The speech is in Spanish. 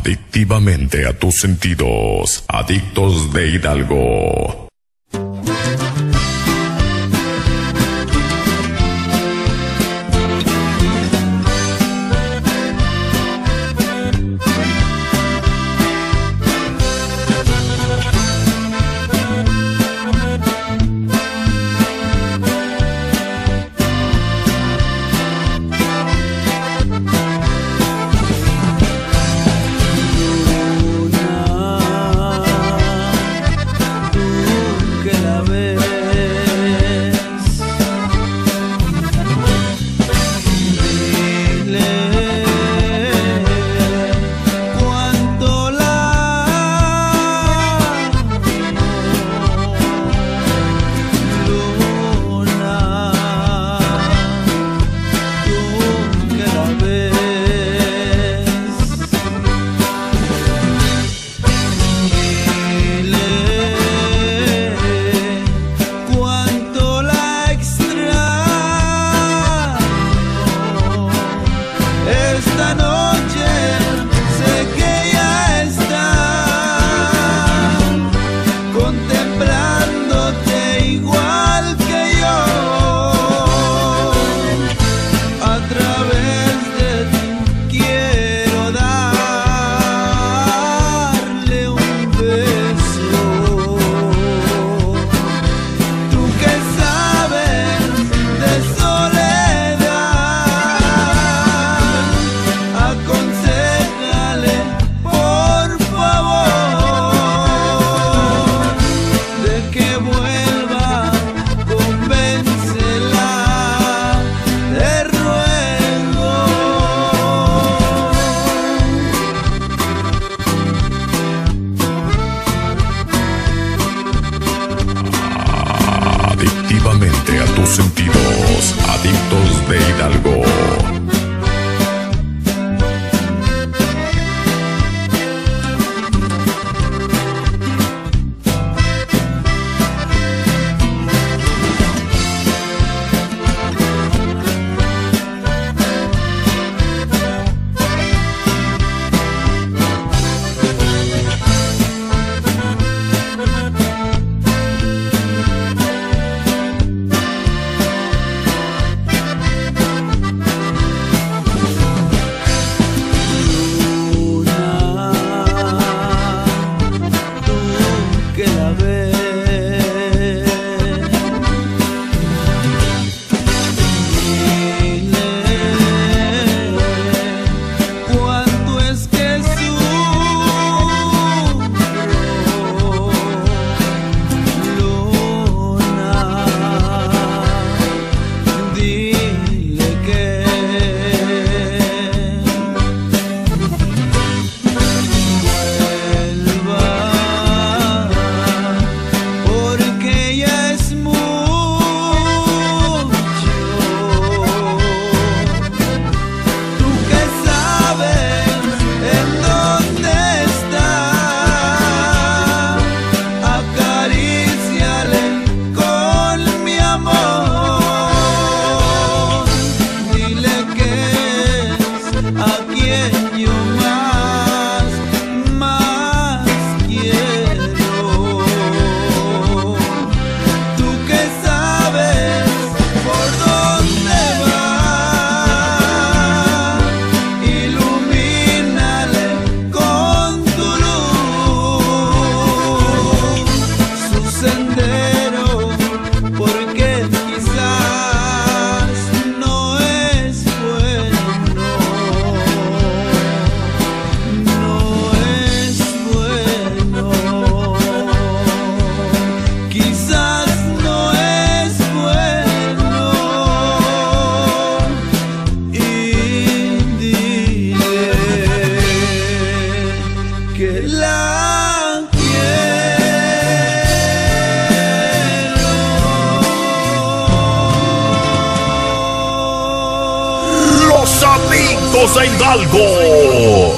adictivamente a tus sentidos. Adictos de Hidalgo. Tô sentindo la quiero. Los amigos de Hidalgo.